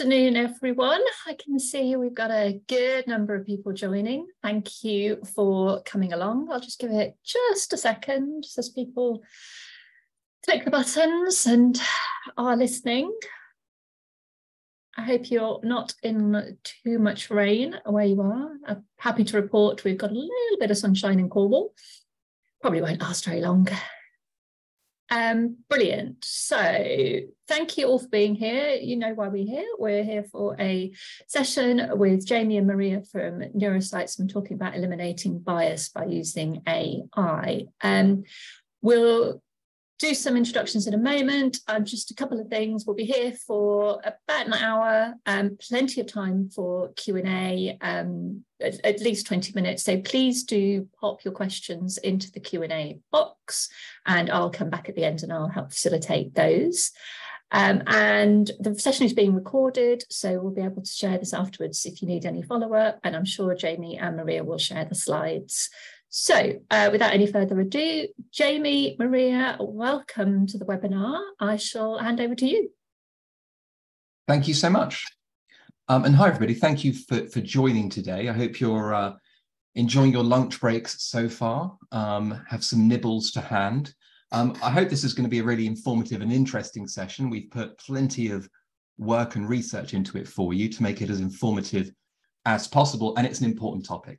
afternoon, everyone. I can see we've got a good number of people joining. Thank you for coming along. I'll just give it just a second as people click the buttons and are listening. I hope you're not in too much rain where you are. I'm happy to report we've got a little bit of sunshine in Cornwall. Probably won't last very long. Um, brilliant. So thank you all for being here. You know why we're here. We're here for a session with Jamie and Maria from Neurosights and talking about eliminating bias by using AI. Um, we'll do some introductions in a moment. Um, just a couple of things. We'll be here for about an hour, um, plenty of time for Q&A, um, at, at, least 20 minutes. So please do pop your questions into the Q&A box and I'll come back at the end and I'll help facilitate those. Um, and the session is being recorded, so we'll be able to share this afterwards if you need any follow-up. And I'm sure Jamie and Maria will share the slides. So uh, without any further ado, Jamie, Maria, welcome to the webinar. I shall hand over to you. Thank you so much. Um, and hi, everybody. Thank you for, for joining today. I hope you're uh, enjoying your lunch breaks so far, um, have some nibbles to hand. Um, I hope this is going to be a really informative and interesting session. We've put plenty of work and research into it for you to make it as informative as possible, and it's an important topic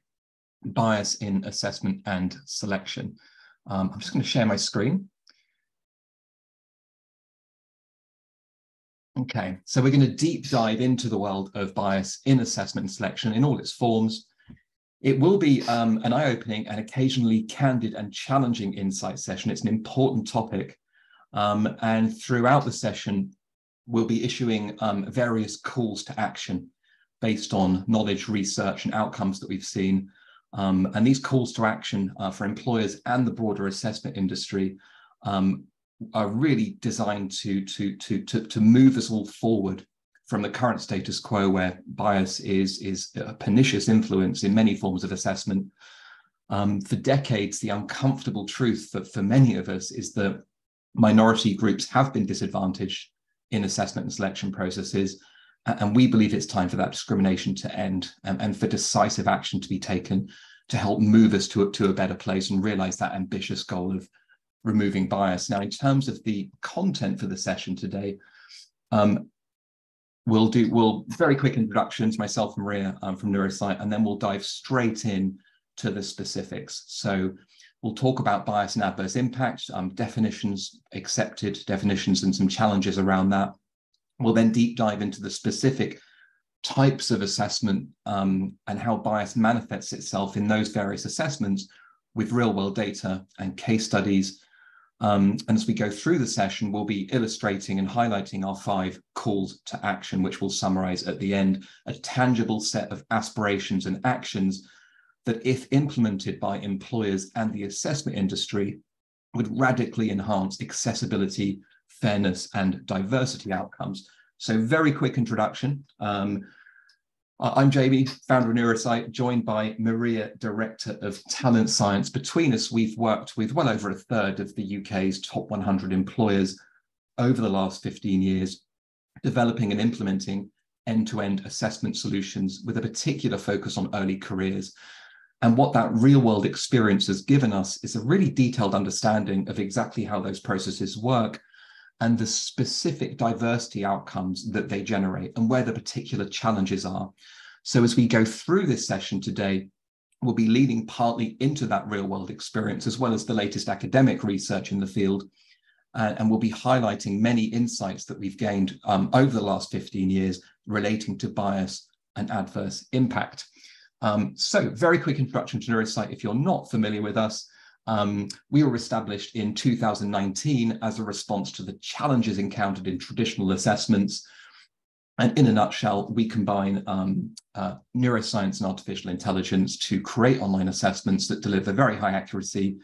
bias in assessment and selection. Um, I'm just going to share my screen. Okay, so we're going to deep dive into the world of bias in assessment and selection in all its forms. It will be um, an eye-opening and occasionally candid and challenging insight session. It's an important topic. Um, and throughout the session, we'll be issuing um, various calls to action based on knowledge, research, and outcomes that we've seen um, and these calls to action uh, for employers and the broader assessment industry um, are really designed to, to, to, to, to move us all forward from the current status quo where bias is, is a pernicious influence in many forms of assessment. Um, for decades, the uncomfortable truth for, for many of us is that minority groups have been disadvantaged in assessment and selection processes and we believe it's time for that discrimination to end and, and for decisive action to be taken to help move us to, to a better place and realize that ambitious goal of removing bias. Now, in terms of the content for the session today, um, we'll do we'll very quick introductions, myself and Maria um, from Neurosight, and then we'll dive straight in to the specifics. So we'll talk about bias and adverse impact, um, definitions, accepted definitions, and some challenges around that. We'll then deep dive into the specific types of assessment um, and how bias manifests itself in those various assessments with real world data and case studies. Um, and as we go through the session, we'll be illustrating and highlighting our five calls to action, which we'll summarize at the end, a tangible set of aspirations and actions that if implemented by employers and the assessment industry would radically enhance accessibility fairness and diversity outcomes. So very quick introduction. Um, I'm Jamie, founder of Neurosight, joined by Maria, Director of Talent Science. Between us, we've worked with well over a third of the UK's top 100 employers over the last 15 years, developing and implementing end-to-end assessment solutions with a particular focus on early careers. And what that real world experience has given us is a really detailed understanding of exactly how those processes work and the specific diversity outcomes that they generate and where the particular challenges are. So as we go through this session today, we'll be leading partly into that real world experience as well as the latest academic research in the field. Uh, and we'll be highlighting many insights that we've gained um, over the last 15 years relating to bias and adverse impact. Um, so very quick introduction to Neurosight if you're not familiar with us. Um, we were established in 2019 as a response to the challenges encountered in traditional assessments. And in a nutshell, we combine um, uh, neuroscience and artificial intelligence to create online assessments that deliver very high accuracy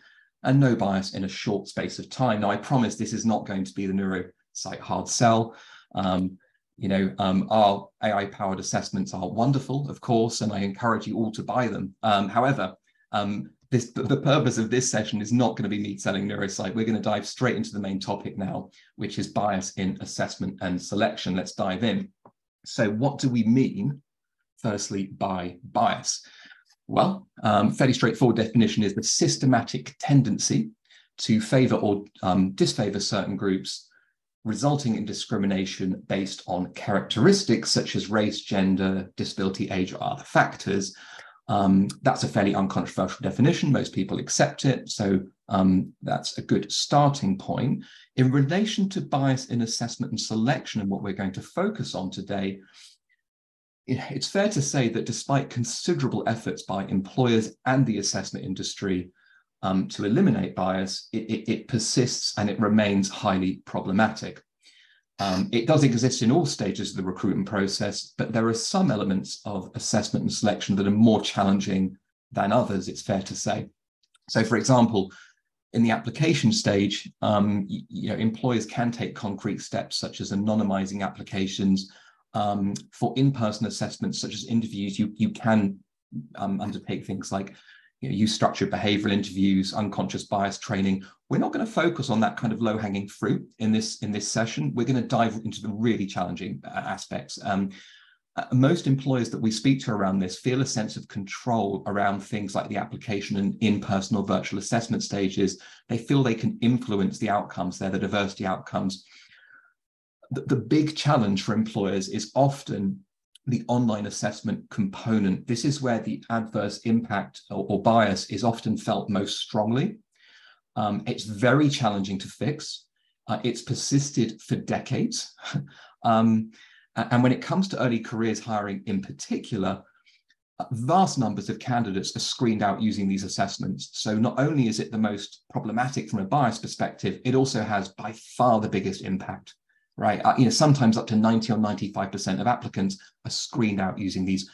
and no bias in a short space of time. Now, I promise this is not going to be the neurosight hard sell. Um, you know, um, our AI-powered assessments are wonderful, of course, and I encourage you all to buy them. Um, however, um, this the purpose of this session is not going to be me selling Neurosight. We're going to dive straight into the main topic now, which is bias in assessment and selection. Let's dive in. So what do we mean, firstly, by bias? Well, um, fairly straightforward definition is the systematic tendency to favor or um, disfavor certain groups, resulting in discrimination based on characteristics such as race, gender, disability, age, or other factors. Um, that's a fairly uncontroversial definition. Most people accept it. So um, that's a good starting point. In relation to bias in assessment and selection, and what we're going to focus on today, it's fair to say that despite considerable efforts by employers and the assessment industry um, to eliminate bias, it, it, it, persists and it remains highly problematic. Um, it does exist in all stages of the recruitment process, but there are some elements of assessment and selection that are more challenging than others, it's fair to say. So, for example, in the application stage, um, you know, employers can take concrete steps such as anonymizing applications, um, for in-person assessments such as interviews, you, you can um, undertake things like you know, use structured behavioral interviews, unconscious bias training. We're not going to focus on that kind of low-hanging fruit in this in this session. We're going to dive into the really challenging uh, aspects. Um, uh, most employers that we speak to around this feel a sense of control around things like the application and in-person or virtual assessment stages. They feel they can influence the outcomes there, the diversity outcomes the big challenge for employers is often the online assessment component. This is where the adverse impact or, or bias is often felt most strongly. Um, it's very challenging to fix. Uh, it's persisted for decades. um, and when it comes to early careers hiring in particular, uh, vast numbers of candidates are screened out using these assessments. So not only is it the most problematic from a bias perspective, it also has by far the biggest impact right? Uh, you know, sometimes up to 90 or 95% of applicants are screened out using these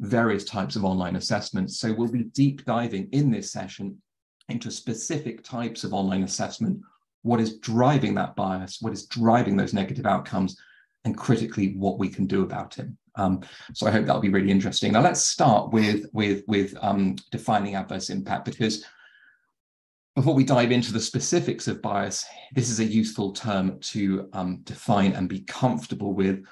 various types of online assessments. So we'll be deep diving in this session into specific types of online assessment, what is driving that bias, what is driving those negative outcomes, and critically what we can do about it. Um, so I hope that'll be really interesting. Now let's start with with with um, defining adverse impact because before we dive into the specifics of bias, this is a useful term to um, define and be comfortable with.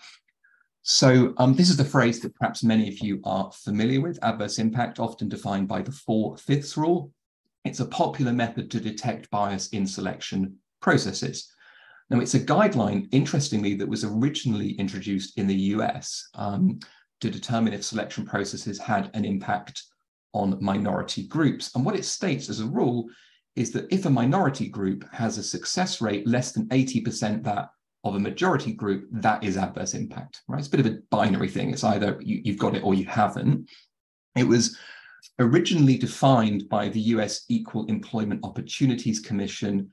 So um, this is the phrase that perhaps many of you are familiar with, adverse impact, often defined by the four-fifths rule. It's a popular method to detect bias in selection processes. Now, it's a guideline, interestingly, that was originally introduced in the US um, to determine if selection processes had an impact on minority groups. And what it states as a rule is that if a minority group has a success rate less than 80% that of a majority group, that is adverse impact, right? It's a bit of a binary thing. It's either you, you've got it or you haven't. It was originally defined by the US Equal Employment Opportunities Commission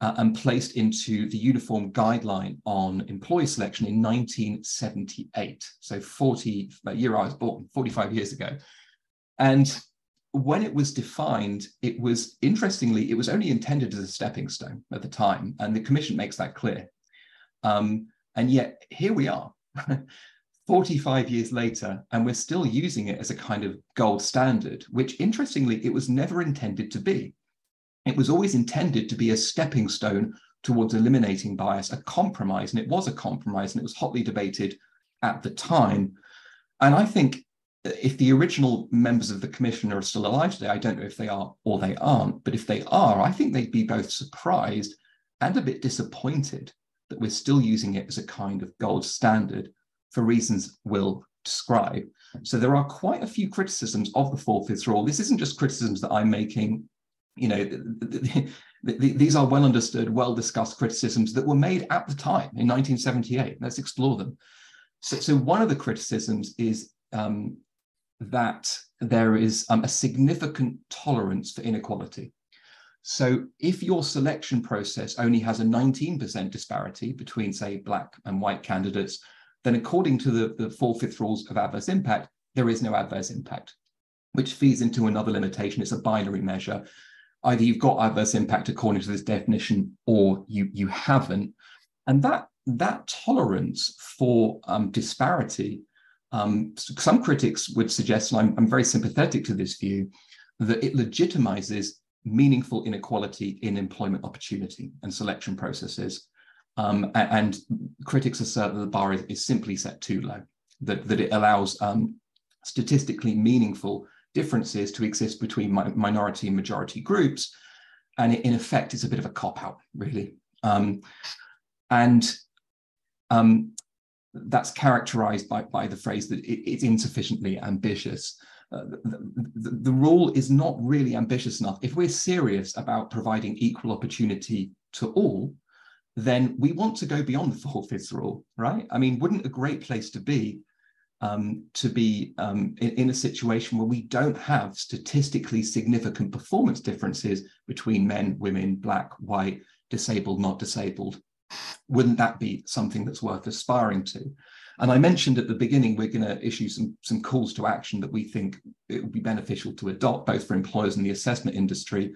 uh, and placed into the Uniform Guideline on Employee Selection in 1978. So 40, a year I was born, 45 years ago. And when it was defined, it was interestingly, it was only intended as a stepping stone at the time, and the commission makes that clear. Um, and yet here we are, 45 years later, and we're still using it as a kind of gold standard, which interestingly, it was never intended to be. It was always intended to be a stepping stone towards eliminating bias, a compromise, and it was a compromise, and it was hotly debated at the time. And I think if the original members of the commission are still alive today, I don't know if they are or they aren't, but if they are, I think they'd be both surprised and a bit disappointed that we're still using it as a kind of gold standard for reasons we'll describe. So there are quite a few criticisms of the four-fifths rule. This isn't just criticisms that I'm making. You know, the, the, the, these are well understood, well discussed criticisms that were made at the time in 1978. Let's explore them. So, so one of the criticisms is um, that there is um, a significant tolerance for inequality. So if your selection process only has a 19% disparity between, say, black and white candidates, then according to the, the four-fifth rules of adverse impact, there is no adverse impact, which feeds into another limitation. It's a binary measure. Either you've got adverse impact according to this definition or you, you haven't. And that, that tolerance for um, disparity um, some critics would suggest, and I'm, I'm very sympathetic to this view, that it legitimizes meaningful inequality in employment opportunity and selection processes. Um, and, critics assert that the bar is, is, simply set too low. that, that it allows um, statistically meaningful differences to exist between mi minority and majority groups. And it, in effect, it's a bit of a cop out, really. Um, and um, that's characterized by, by the phrase that it, it's insufficiently ambitious. Uh, the, the, the, rule is not really ambitious enough. If we're serious about providing equal opportunity to all, then we want to go beyond the four fifths rule, right? I mean, wouldn't a great place to be um, to be um, in, in, a situation where we don't have statistically significant performance differences between men, women, black, white, disabled, not disabled? Wouldn't that be something that's worth aspiring to? And I mentioned at the beginning, we're going to issue some, some calls to action that we think it would be beneficial to adopt, both for employers and the assessment industry.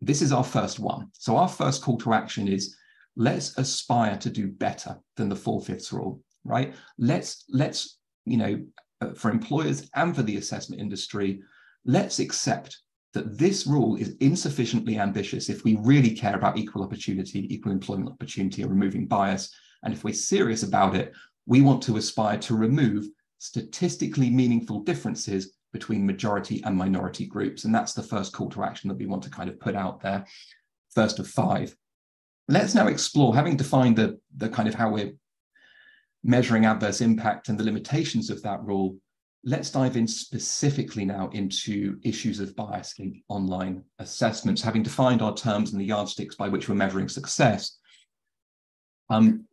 This is our first one. So our first call to action is let's aspire to do better than the four fifths rule, right? Let's let's you know uh, for employers and for the assessment industry, let's accept that this rule is insufficiently ambitious if we really care about equal opportunity, equal employment opportunity, and removing bias. And if we're serious about it, we want to aspire to remove statistically meaningful differences between majority and minority groups. And that's the first call to action that we want to kind of put out there, first of five. Let's now explore, having defined the, the kind of how we're measuring adverse impact and the limitations of that rule, let's dive in specifically now into issues of bias in online assessments, having defined our terms and the yardsticks by which we're measuring success. Um,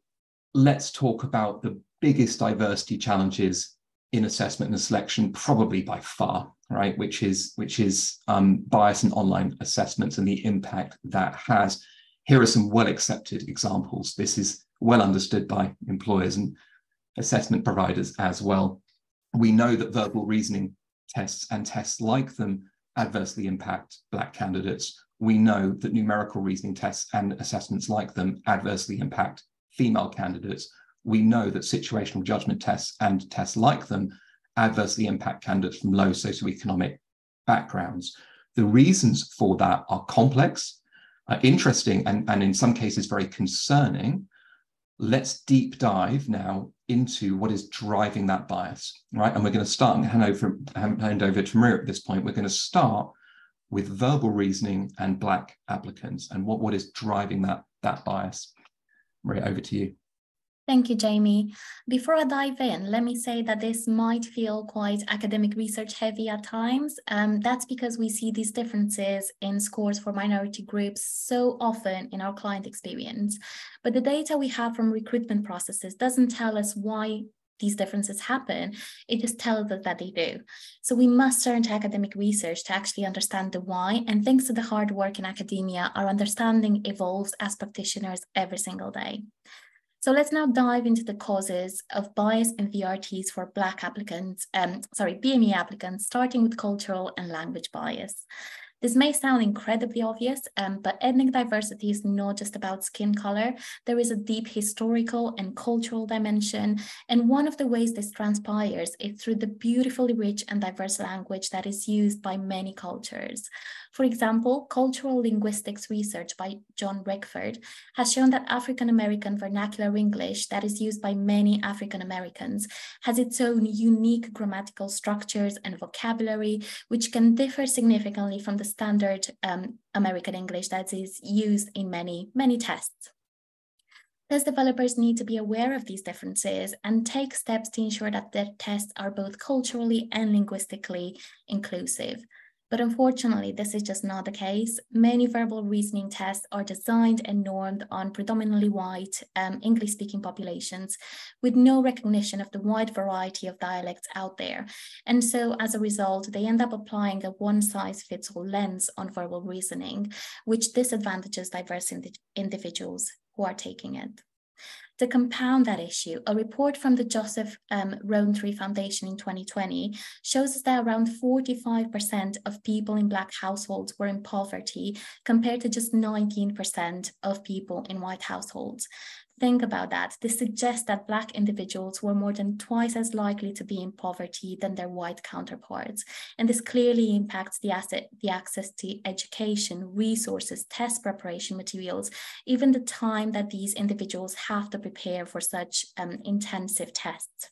let's talk about the biggest diversity challenges in assessment and selection, probably by far, right? Which is which is um, bias in online assessments and the impact that has here are some well accepted examples. This is well understood by employers and assessment providers as well. We know that verbal reasoning tests and tests like them adversely impact Black candidates. We know that numerical reasoning tests and assessments like them adversely impact female candidates. We know that situational judgment tests and tests like them adversely impact candidates from low socioeconomic backgrounds. The reasons for that are complex uh, interesting and, and in some cases very concerning, let's deep dive now into what is driving that bias, right? And we're going to start and hand over, hand over to Maria at this point. We're going to start with verbal reasoning and Black applicants and what, what is driving that, that bias. Maria, over to you. Thank you, Jamie. Before I dive in, let me say that this might feel quite academic research heavy at times. Um, that's because we see these differences in scores for minority groups so often in our client experience. But the data we have from recruitment processes doesn't tell us why these differences happen, it just tells us that they do. So we must turn to academic research to actually understand the why. And thanks to the hard work in academia, our understanding evolves as practitioners every single day. So let's now dive into the causes of bias in VRTs for Black applicants, um, sorry, BME applicants, starting with cultural and language bias. This may sound incredibly obvious, um, but ethnic diversity is not just about skin color. There is a deep historical and cultural dimension. And one of the ways this transpires is through the beautifully rich and diverse language that is used by many cultures. For example, cultural linguistics research by John Rickford has shown that African American vernacular English that is used by many African Americans has its own unique grammatical structures and vocabulary, which can differ significantly from the standard um, American English that is used in many, many tests. Test developers need to be aware of these differences and take steps to ensure that their tests are both culturally and linguistically inclusive. But unfortunately, this is just not the case. Many verbal reasoning tests are designed and normed on predominantly white um, English speaking populations with no recognition of the wide variety of dialects out there. And so as a result, they end up applying a one size fits all lens on verbal reasoning, which disadvantages diverse ind individuals who are taking it. To compound that issue, a report from the Joseph um, Rowntree Foundation in 2020 shows us that around 45% of people in Black households were in poverty, compared to just 19% of people in white households think about that. This suggests that Black individuals were more than twice as likely to be in poverty than their white counterparts. And this clearly impacts the, asset, the access to education, resources, test preparation materials, even the time that these individuals have to prepare for such um, intensive tests.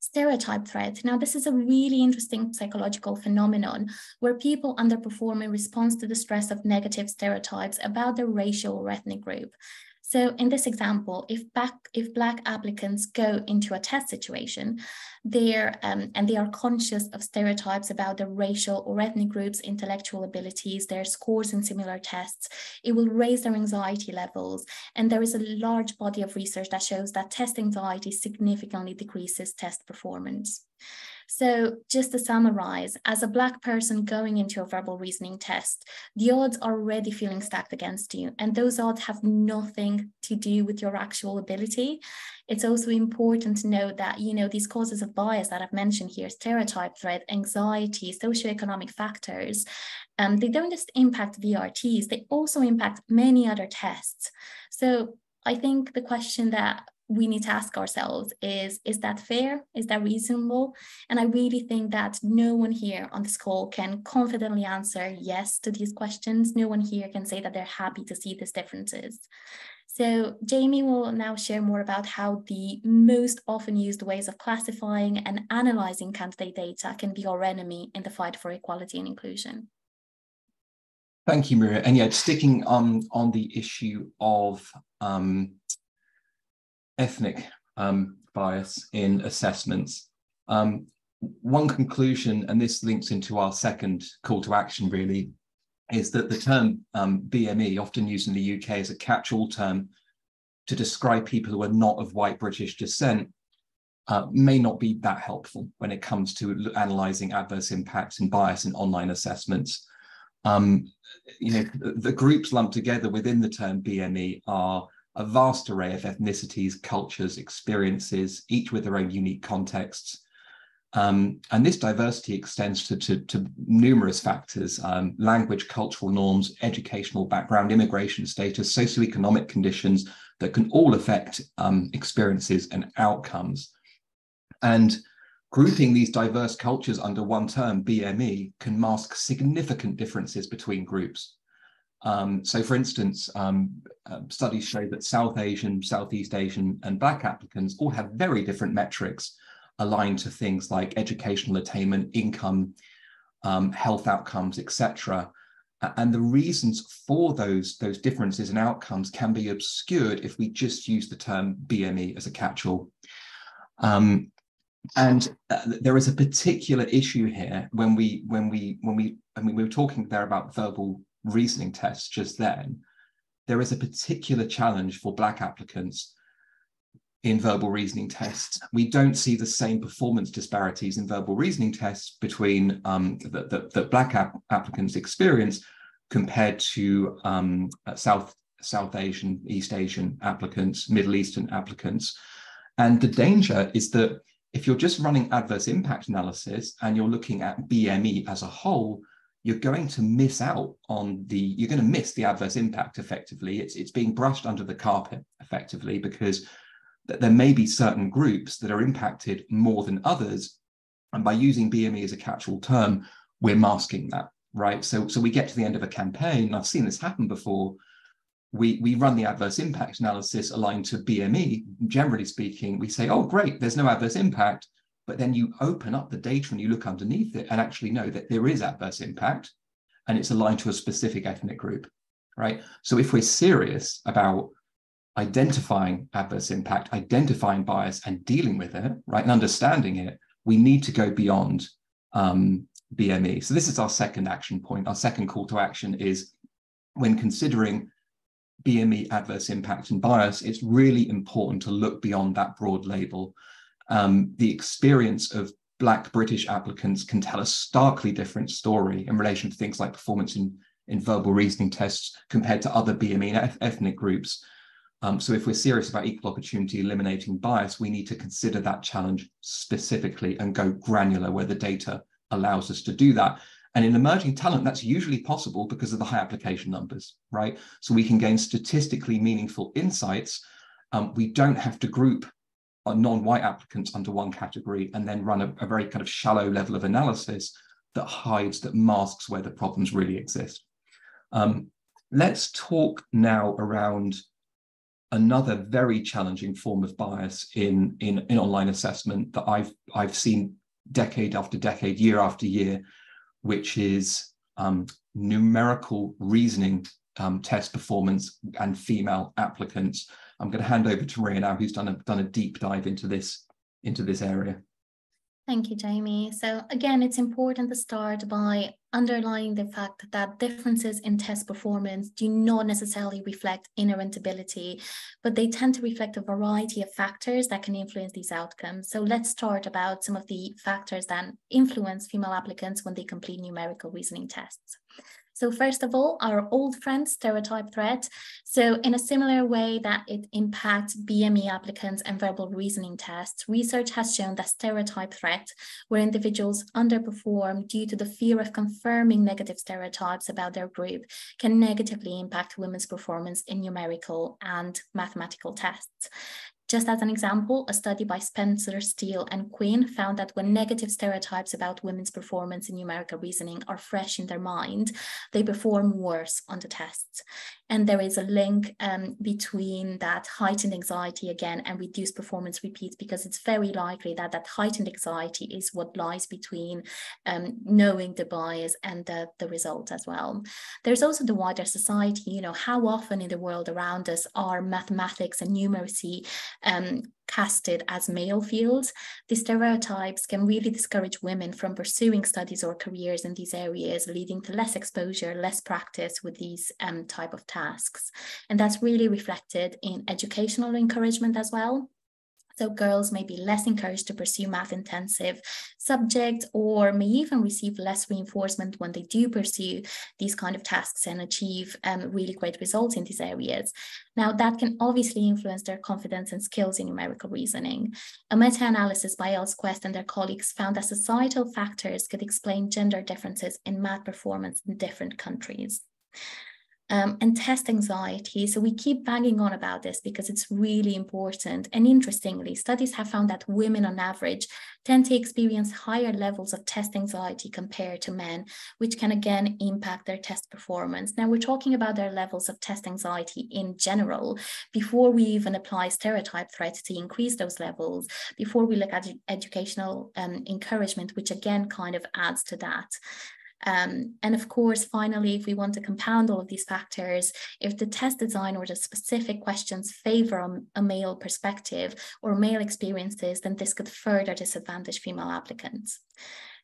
stereotype threat. Now, this is a really interesting psychological phenomenon where people underperform in response to the stress of negative stereotypes about their racial or ethnic group. So in this example, if back if black applicants go into a test situation, they're um, and they are conscious of stereotypes about their racial or ethnic groups' intellectual abilities, their scores in similar tests, it will raise their anxiety levels. And there is a large body of research that shows that test anxiety significantly decreases test performance. So just to summarize, as a Black person going into a verbal reasoning test, the odds are already feeling stacked against you, and those odds have nothing to do with your actual ability. It's also important to note that, you know, these causes of bias that I've mentioned here, stereotype threat, anxiety, socioeconomic factors, um, they don't just impact VRTs, they also impact many other tests. So I think the question that we need to ask ourselves is is that fair? Is that reasonable? And i really think that no one here on this call can confidently answer yes to these questions. No one here can say that they're happy to see these differences. So jamie will now share more about how the most often used ways of classifying and analyzing candidate data can be our enemy in the fight for equality and inclusion. Thank you, Maria. And yeah, sticking on on the issue of um, ethnic um, bias in assessments. Um, one conclusion, and this links into our second call to action really, is that the term um, BME, often used in the UK as a catch-all term to describe people who are not of white British descent, uh, may not be that helpful when it comes to analysing adverse impacts and bias in online assessments. Um, you know, the groups lumped together within the term BME are a vast array of ethnicities, cultures, experiences, each with their own unique contexts. Um, and this diversity extends to, to, to numerous factors um, language, cultural norms, educational background, immigration status, socioeconomic conditions that can all affect um, experiences and outcomes. And grouping these diverse cultures under one term, BME, can mask significant differences between groups. Um, so, for instance, um, uh, studies show that South Asian, Southeast Asian, and Black applicants all have very different metrics aligned to things like educational attainment, income, um, health outcomes, etc. And the reasons for those, those differences in outcomes can be obscured if we just use the term BME as a catch-all. Um, and uh, there is a particular issue here when we when we when we I mean we were talking there about verbal reasoning tests just then, there is a particular challenge for Black applicants in verbal reasoning tests. We don't see the same performance disparities in verbal reasoning tests between um, Black applicants experience compared to um, South, South Asian, East Asian applicants, Middle Eastern applicants. And the danger is that if you're just running adverse impact analysis and you're looking at BME as a whole, you're going to miss out on the you're going to miss the adverse impact effectively. It's it's being brushed under the carpet effectively because th- there may be certain groups that are impacted more than others. And by using bme as a catch-all term we're masking that right? So so we get to the end of a campaign i've seen this happen before. We we run the adverse impact analysis aligned to bme generally speaking we say oh great there's no adverse impact but then you open up the data and you look underneath it and actually know that there is adverse impact and it's aligned to a specific ethnic group, right? So if we're serious about identifying adverse impact, identifying bias and dealing with it, right, and understanding it, we need to go beyond um, BME. So this is our second action point. Our second call to action is when considering BME adverse impact and bias, it's really important to look beyond that broad label um, the experience of Black British applicants can tell a starkly different story in relation to things like performance in, in verbal reasoning tests compared to other BME and ethnic groups. Um, so if we're serious about equal opportunity eliminating bias, we need to consider that challenge specifically and go granular where the data allows us to do that. And in emerging talent, that's usually possible because of the high application numbers, right? So we can gain statistically meaningful insights. Um, we don't have to group non-white applicants under one category and then run a, a, very kind of shallow level of analysis that hides, that masks where the problems really exist. Um, let's talk now around another very challenging form of bias in, in, in online assessment that I've, I've seen decade after decade, year after year, which is um, numerical reasoning um, test performance and female applicants. I'm going to hand over to Maria now, who's done a, done a deep dive into this, into this area. Thank you, Jamie. So again, it's important to start by underlying the fact that differences in test performance do not necessarily reflect inherent ability, but they tend to reflect a variety of factors that can influence these outcomes. So let's start about some of the factors that influence female applicants when they complete numerical reasoning tests. So first of all, our old friend stereotype threat. So in a similar way that it impacts BME applicants and verbal reasoning tests, research has shown that stereotype threat, where individuals underperform due to the fear of confirming negative stereotypes about their group, can negatively impact women's performance in numerical and mathematical tests. Just as an example, a study by Spencer, Steele, and Quinn found that when negative stereotypes about women's performance in numerical reasoning are fresh in their mind, they perform worse on the tests. And there is a link um, between that heightened anxiety again and reduced performance repeats because it's very likely that that heightened anxiety is what lies between um, knowing the bias and the, the result as well. There's also the wider society, you know, how often in the world around us are mathematics and numeracy um, casted as male fields, these stereotypes can really discourage women from pursuing studies or careers in these areas, leading to less exposure, less practice with these um, type of tasks. And that's really reflected in educational encouragement as well. So girls may be less encouraged to pursue math intensive subjects or may even receive less reinforcement when they do pursue these kind of tasks and achieve um, really great results in these areas. Now that can obviously influence their confidence and skills in numerical reasoning. A meta-analysis by Else-Quest and their colleagues found that societal factors could explain gender differences in math performance in different countries um, and test anxiety. So we keep banging on about this because it's really important. And interestingly, studies have found that women on average tend to experience higher levels of test anxiety compared to men, which can again impact their test performance. Now we're talking about their levels of test anxiety in general before we even apply stereotype threats to increase those levels, before we look at educational um, encouragement, which again kind of adds to that. Um, and of course, finally, if we want to compound all of these factors, if the test design or the specific questions favor a, male perspective or male experiences, then this could further disadvantage female applicants.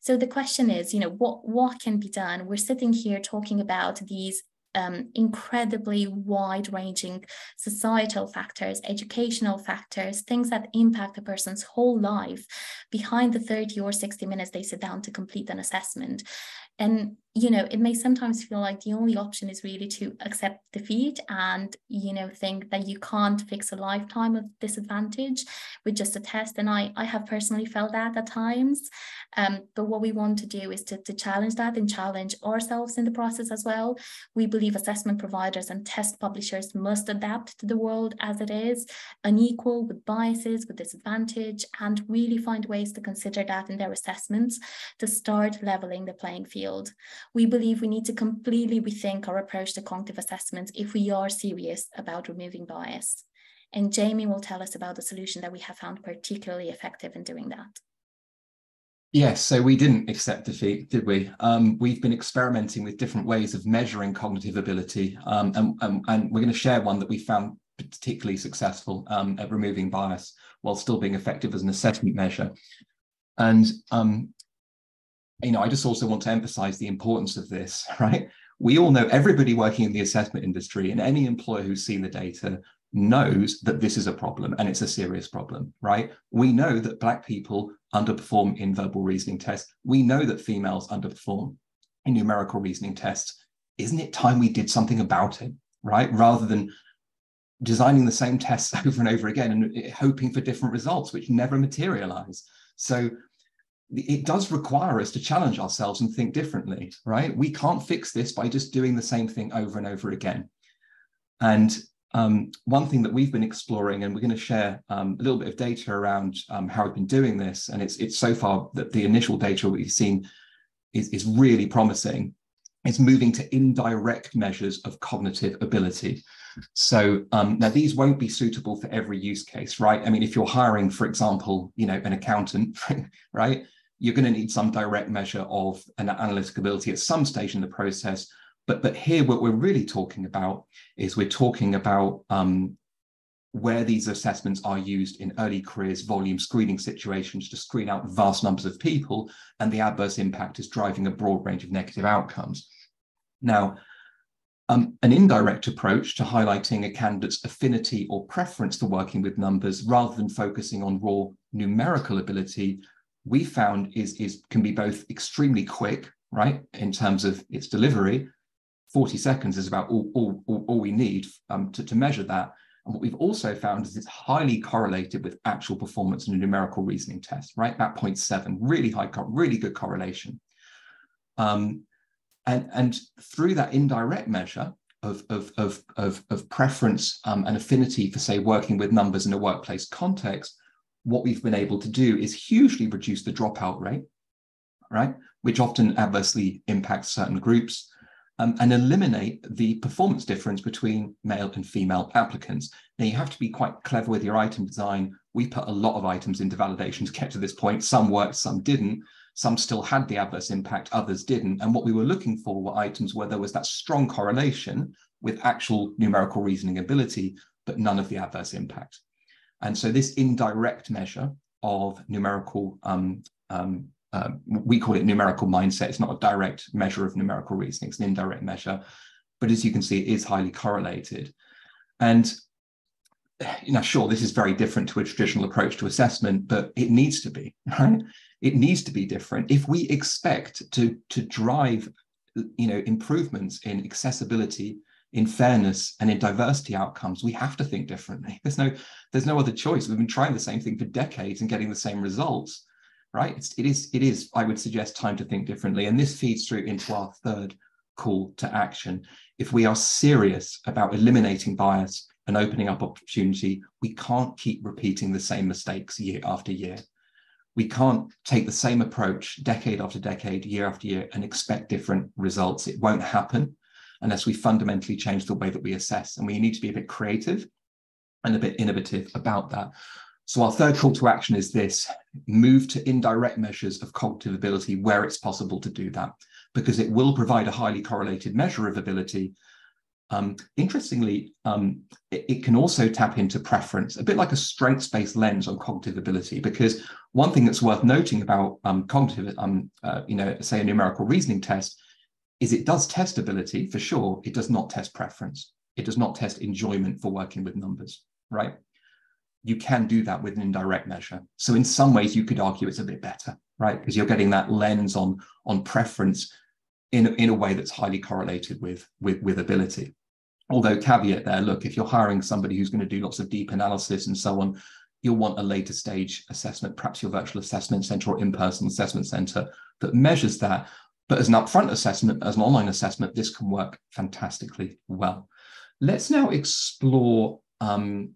So the question is, you know, what, what can be done? We're sitting here talking about these um, incredibly wide ranging societal factors, educational factors, things that impact a person's whole life behind the 30 or 60 minutes they sit down to complete an assessment. And you know, it may sometimes feel like the only option is really to accept defeat and, you know, think that you can't fix a lifetime of disadvantage with just a test. And I, I have personally felt that at times. Um, but what we want to do is to, to challenge that and challenge ourselves in the process as well. We believe assessment providers and test publishers must adapt to the world as it is, unequal with biases, with disadvantage, and really find ways to consider that in their assessments to start leveling the playing field we believe we need to completely rethink our approach to cognitive assessments if we are serious about removing bias. And Jamie will tell us about the solution that we have found particularly effective in doing that. Yes, so we didn't accept defeat, did we? Um, we've been experimenting with different ways of measuring cognitive ability, um, and, and, and, we're going to share one that we found particularly successful um, at removing bias while still being effective as an assessment measure. And um, you know, I just also want to emphasize the importance of this, right? We all know everybody working in the assessment industry and any employer who's seen the data knows that this is a problem and it's a serious problem, right? We know that Black people underperform in verbal reasoning tests. We know that females underperform in numerical reasoning tests. Isn't it time we did something about it, right? Rather than designing the same tests over and over again and hoping for different results, which never materialize. So it does require us to challenge ourselves and think differently, right? We can't fix this by just doing the same thing over and over again. And um, one thing that we've been exploring, and we're going to share um, a little bit of data around um, how we've been doing this, and it's it's so far that the initial data we've seen is, is really promising. It's moving to indirect measures of cognitive ability. So um, now these won't be suitable for every use case, right? I mean, if you're hiring, for example, you know, an accountant, right, you're going to need some direct measure of an analytic ability at some stage in the process. But but here, what we're really talking about is we're talking about um, where these assessments are used in early careers volume screening situations to screen out vast numbers of people, and the adverse impact is driving a broad range of negative outcomes. Now, um, an indirect approach to highlighting a candidate's affinity or preference for working with numbers rather than focusing on raw numerical ability, we found is, is can be both extremely quick, right, in terms of its delivery. 40 seconds is about all, all, all, all we need um, to, to measure that. And what we've also found is it's highly correlated with actual performance in a numerical reasoning test, right? That 0.7, really high, really good correlation. Um, and, and through that indirect measure of, of, of, of, of preference um, and affinity for, say, working with numbers in a workplace context, what we've been able to do is hugely reduce the dropout rate, right? Which often adversely impacts certain groups. Um, and eliminate the performance difference between male and female applicants. Now, you have to be quite clever with your item design. We put a lot of items into validation to get to this point. Some worked, some didn't. Some still had the adverse impact, others didn't. And what we were looking for were items where there was that strong correlation with actual numerical reasoning ability, but none of the adverse impact. And so this indirect measure of numerical, um, um, uh, we call it numerical mindset. It's not a direct measure of numerical reasoning, it's an indirect measure. But as you can see, it is highly correlated. And you know, sure, this is very different to a traditional approach to assessment, but it needs to be, right? It needs to be different. If we expect to, to drive, you know, improvements in accessibility, in fairness, and in diversity outcomes, we have to think differently. There's no, there's no other choice. We've been trying the same thing for decades and getting the same results, right? It's, it is, it is, I would suggest, time to think differently. And this feeds through into our third call to action. If we are serious about eliminating bias and opening up opportunity, we can't keep repeating the same mistakes year after year. We can't take the same approach decade after decade, year after year, and expect different results. It won't happen unless we fundamentally change the way that we assess. And we need to be a bit creative and a bit innovative about that. So our third call to action is this, move to indirect measures of cognitive ability where it's possible to do that, because it will provide a highly correlated measure of ability um, interestingly, um, it, it, can also tap into preference, a bit like a strengths-based lens on cognitive ability. Because one thing that's worth noting about um, cognitive, um, uh, you know, say a numerical reasoning test, is it does test ability for sure. It does not test preference. It does not test enjoyment for working with numbers, right? You can do that with an indirect measure. So in some ways, you could argue it's a bit better, right? Because you're getting that lens on on preference in, in a way that's highly correlated with, with, with ability. Although caveat there, look, if you're hiring somebody who's going to do lots of deep analysis and so on, you'll want a later stage assessment, perhaps your virtual assessment center or in-person assessment center that measures that. But as an upfront assessment, as an online assessment, this can work fantastically well. Let's now explore. Um,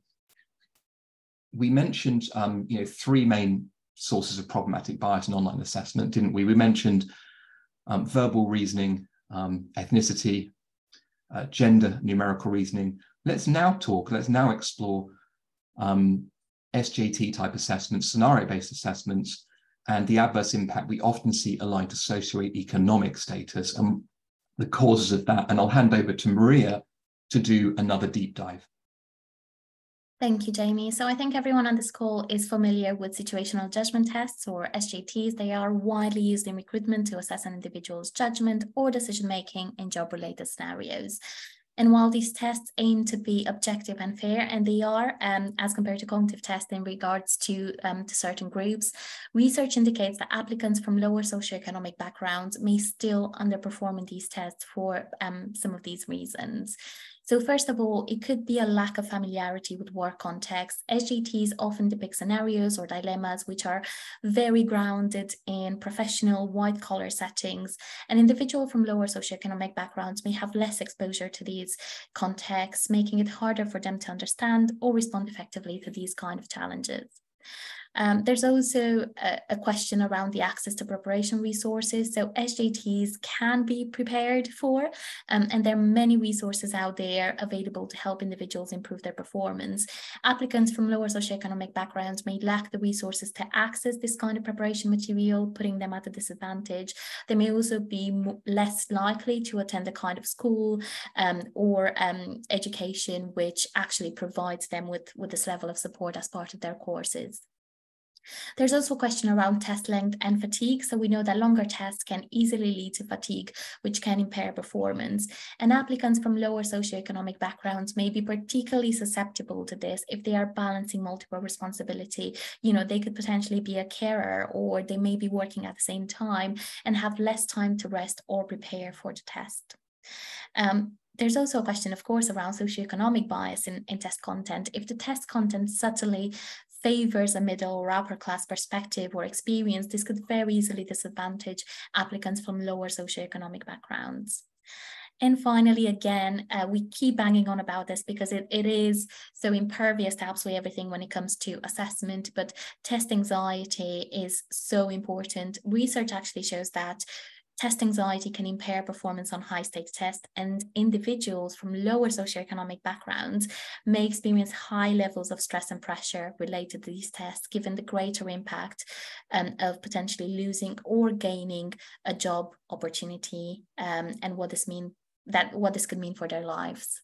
we mentioned, um, you know, three main sources of problematic bias in online assessment, didn't we? We mentioned um, verbal reasoning, um, ethnicity, uh, gender numerical reasoning. Let's now talk, let's now explore um, SJT type assessments, scenario based assessments, and the adverse impact we often see aligned to socioeconomic status and the causes of that. And I'll hand over to Maria to do another deep dive. Thank you, Jamie. So I think everyone on this call is familiar with situational judgment tests or SJTs. They are widely used in recruitment to assess an individual's judgment or decision making in job related scenarios. And while these tests aim to be objective and fair, and they are, um, as compared to cognitive tests in regards to, um, to certain groups, research indicates that applicants from lower socioeconomic backgrounds may still underperform in these tests for um, some of these reasons. So first of all, it could be a lack of familiarity with work context. SJTs often depict scenarios or dilemmas which are very grounded in professional white collar settings. An individual from lower socioeconomic backgrounds may have less exposure to these contexts, making it harder for them to understand or respond effectively to these kind of challenges. Um, there's also a, a, question around the access to preparation resources. So SJTs can be prepared for, um, and there are many resources out there available to help individuals improve their performance. Applicants from lower socioeconomic backgrounds may lack the resources to access this kind of preparation material, putting them at a disadvantage. They may also be less likely to attend the kind of school um, or um, education which actually provides them with, with this level of support as part of their courses. There's also a question around test length and fatigue. So we know that longer tests can easily lead to fatigue, which can impair performance. And applicants from lower socioeconomic backgrounds may be particularly susceptible to this if they are balancing multiple responsibility. You know, they could potentially be a carer or they may be working at the same time and have less time to rest or prepare for the test. Um, there's also a question, of course, around socioeconomic bias in, in test content. If the test content subtly favors a middle or upper class perspective or experience, this could very easily disadvantage applicants from lower socioeconomic backgrounds. And finally, again, uh, we keep banging on about this because it, it is so impervious to absolutely everything when it comes to assessment, but test anxiety is so important. Research actually shows that Test anxiety can impair performance on high stakes tests, and individuals from lower socioeconomic backgrounds may experience high levels of stress and pressure related to these tests, given the greater impact um, of potentially losing or gaining a job opportunity um, and what this means that what this could mean for their lives.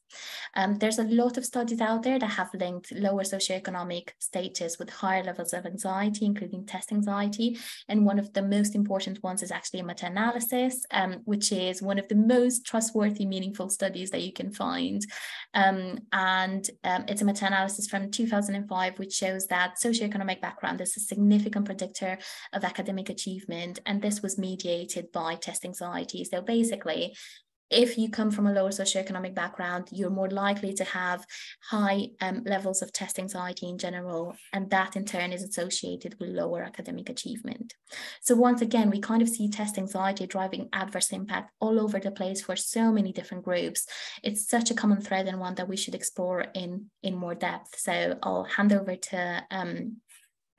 Um, there's a lot of studies out there that have linked lower socioeconomic status with higher levels of anxiety, including test anxiety. And one of the most important ones is actually a meta-analysis, um, which is one of the most trustworthy, meaningful studies that you can find. Um, and um, it's a meta-analysis from 2005, which shows that socioeconomic background is a significant predictor of academic achievement. And this was mediated by test anxiety. So basically, if you come from a lower socioeconomic background, you're more likely to have high um, levels of test anxiety in general, and that in turn is associated with lower academic achievement. So once again, we kind of see test anxiety driving adverse impact all over the place for so many different groups. It's such a common thread and one that we should explore in, in more depth. So I'll hand over to um,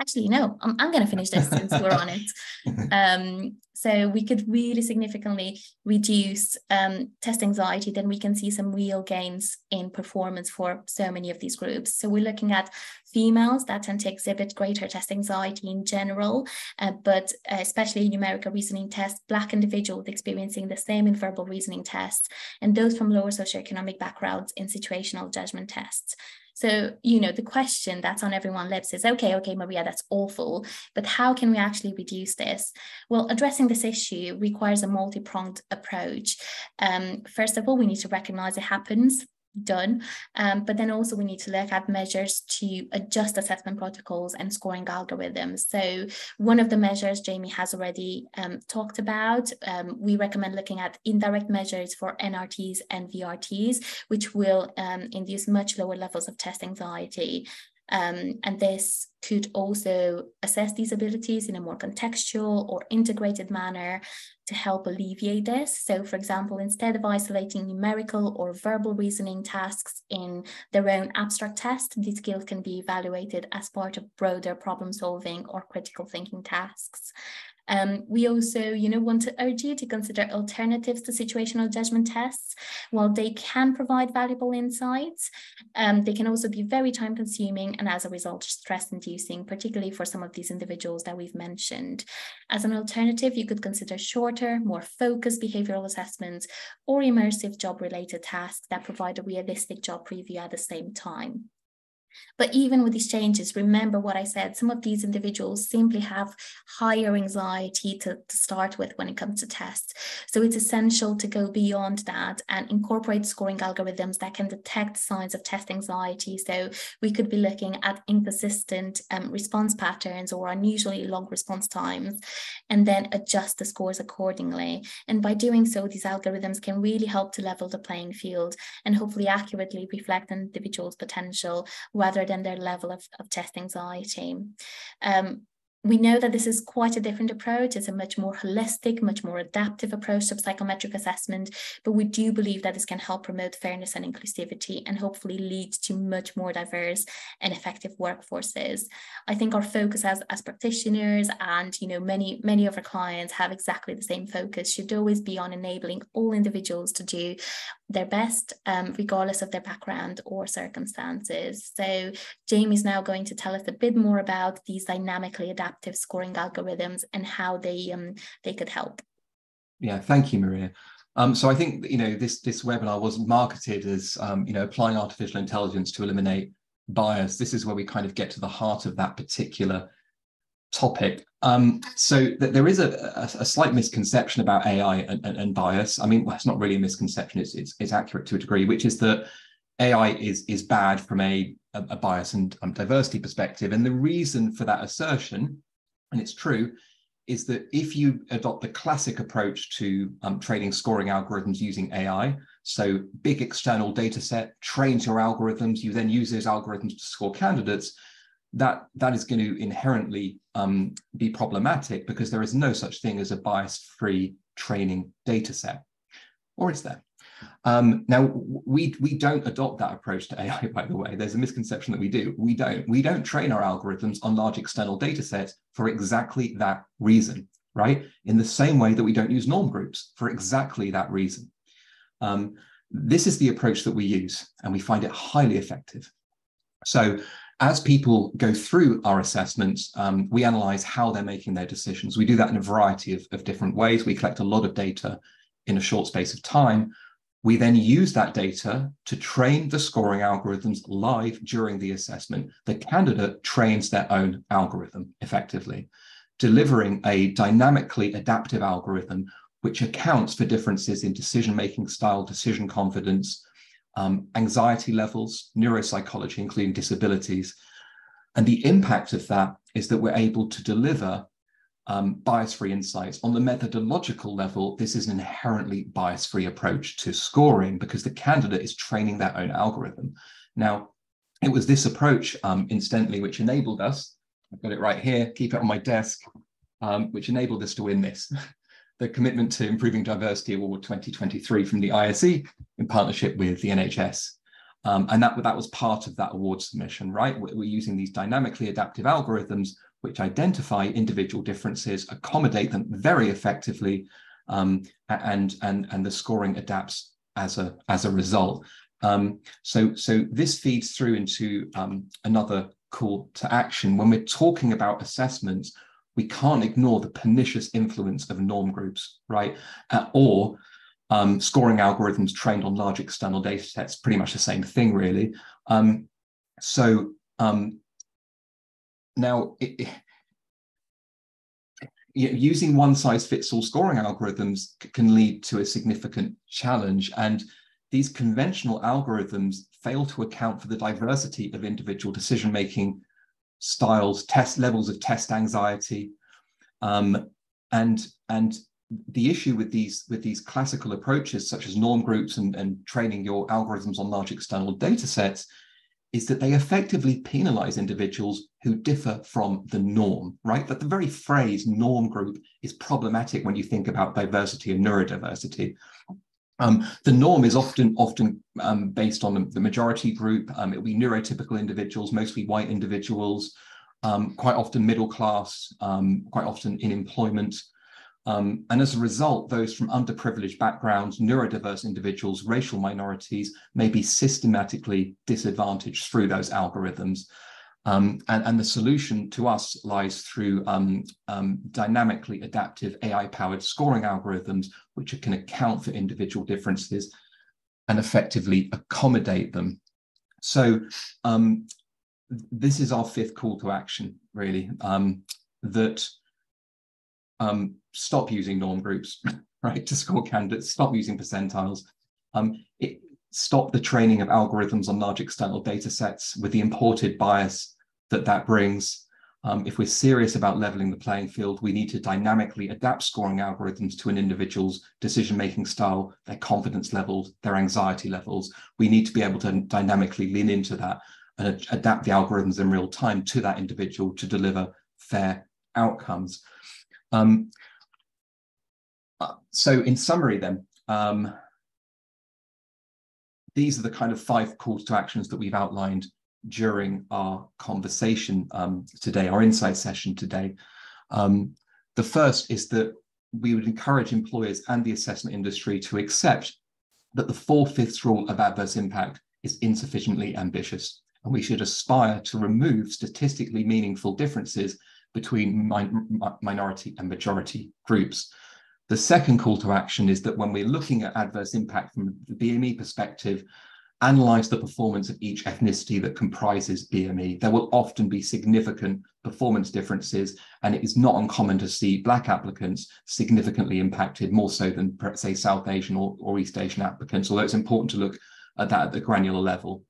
actually no i'm, I'm going to finish this since we're on it. Um, so we could really significantly reduce um, test anxiety then we can see some real gains in performance for so many of these groups. So we're looking at females that tend to exhibit greater test anxiety in general uh, but uh, especially numerical reasoning tests black individuals experiencing the same in verbal reasoning tests and those from lower socioeconomic backgrounds in situational judgment tests so, you know, the question that's on everyone's lips is okay, okay, Maria, that's awful, but how can we actually reduce this? Well, addressing this issue requires a multi pronged approach. Um, first of all, we need to recognize it happens done. Um, but then also we need to look at measures to adjust assessment protocols and scoring algorithms. So one of the measures Jamie has already um, talked about, um, we recommend looking at indirect measures for NRTs and VRTs, which will um, induce much lower levels of test anxiety. Um, and this could also assess these abilities in a more contextual or integrated manner to help alleviate this. So, for example, instead of isolating numerical or verbal reasoning tasks in their own abstract test, these skills can be evaluated as part of broader problem solving or critical thinking tasks. Um, we also, you know, want to urge you to consider alternatives to situational judgment tests. While they can provide valuable insights, um, they can also be very time consuming and as a result, stress inducing, particularly for some of these individuals that we've mentioned. As an alternative, you could consider shorter, more focused behavioral assessments or immersive job related tasks that provide a realistic job preview at the same time. But even with these changes, remember what I said, some of these individuals simply have higher anxiety to, to start with when it comes to tests. So it's essential to go beyond that and incorporate scoring algorithms that can detect signs of test anxiety. So we could be looking at inconsistent um, response patterns or unusually long response times, and then adjust the scores accordingly. And by doing so, these algorithms can really help to level the playing field and hopefully accurately reflect an individual's potential rather than their level of, of test anxiety. Um, we know that this is quite a different approach. It's a much more holistic, much more adaptive approach to psychometric assessment. But we do believe that this can help promote fairness and inclusivity and hopefully lead to much more diverse and effective workforces. I think our focus as, as practitioners and you know many many of our clients have exactly the same focus should always be on enabling all individuals to do their best, um, regardless of their background or circumstances. So Jamie's now going to tell us a bit more about these dynamically adaptive scoring algorithms and how they um, they could help. Yeah, thank you, Maria. Um, so I think you know this this webinar was marketed as um, you know applying artificial intelligence to eliminate bias. This is where we kind of get to the heart of that particular topic. Um, so th there is a, a, a, slight misconception about AI and, and, and, bias. I mean, well, it's not really a misconception; it's, it's, it's accurate to a degree, which is that AI is is bad from a a, bias and um, diversity perspective. And the reason for that assertion, and it's true, is that if you adopt the classic approach to um, training scoring algorithms using AI, so big external data set trains your algorithms, you then use those algorithms to score candidates, that that is going to inherently um, be problematic because there is no such thing as a bias-free training data set, or is there? Um, now we we don't adopt that approach to AI. By the way, there's a misconception that we do. We don't. We don't train our algorithms on large external data sets for exactly that reason, right? In the same way that we don't use norm groups for exactly that reason. Um, this is the approach that we use, and we find it highly effective. So as people go through our assessments, um, we analyze how they're making their decisions. We do that in a variety of, of different ways. We collect a lot of data in a short space of time. We then use that data to train the scoring algorithms live during the assessment. The candidate trains their own algorithm effectively, delivering a dynamically adaptive algorithm which accounts for differences in decision-making style, decision confidence, um, anxiety levels, neuropsychology, including disabilities. And the impact of that is that we're able to deliver um, bias-free insights. On the methodological level, this is an inherently bias-free approach to scoring because the candidate is training their own algorithm. Now, it was this approach, um, incidentally, which enabled us, I've got it right here, keep it on my desk, um, which enabled us to win this. the Commitment to Improving Diversity Award 2023 from the ISE in partnership with the NHS. Um, and that, that was part of that award submission, right? We're, we're using these dynamically adaptive algorithms which identify individual differences, accommodate them very effectively, um, and, and, and the scoring adapts as a, as a result. Um, so, so this feeds through into um, another call to action. When we're talking about assessments, we can't ignore the pernicious influence of norm groups, right? Uh, or um, scoring algorithms trained on large external data sets, pretty much the same thing, really. Um, so um, now, it, it, using one size fits all scoring algorithms can lead to a significant challenge. And these conventional algorithms fail to account for the diversity of individual decision making styles, test levels of test anxiety, um, and and the issue with these with these classical approaches, such as norm groups and, and training your algorithms on large external data sets, is that they effectively penalize individuals who differ from the norm, right? That the very phrase norm group is problematic when you think about diversity and neurodiversity. Um, the norm is often often um, based on the majority group. Um, it will be neurotypical individuals, mostly white individuals, um, quite often middle class, um, quite often in employment. Um, and as a result, those from underprivileged backgrounds, neurodiverse individuals, racial minorities may be systematically disadvantaged through those algorithms. Um, and, and, the solution to us lies through um, um, dynamically adaptive AI-powered scoring algorithms, which can account for individual differences and effectively accommodate them. So um, this is our fifth call to action, really, um, that um, stop using norm groups, right, to score candidates, stop using percentiles, it, stop the training of algorithms on large external data sets with the imported bias that that brings. Um, if we're serious about leveling the playing field, we need to dynamically adapt scoring algorithms to an individual's decision-making style, their confidence levels, their anxiety levels. We need to be able to dynamically lean into that and adapt the algorithms in real time to that individual to deliver fair outcomes. Um, uh, so in summary then, um, these are the kind of five calls to actions that we've outlined during our conversation um, today, our insight session today. Um, the first is that we would encourage employers and the assessment industry to accept that the four-fifths rule of adverse impact is insufficiently ambitious, and we should aspire to remove statistically meaningful differences between minority and majority groups. The second call to action is that when we're looking at adverse impact from the BME perspective, analyze the performance of each ethnicity that comprises BME. There will often be significant performance differences, and it is not uncommon to see Black applicants significantly impacted more so than, say, South Asian or, or East Asian applicants, although it's important to look at that at the granular level.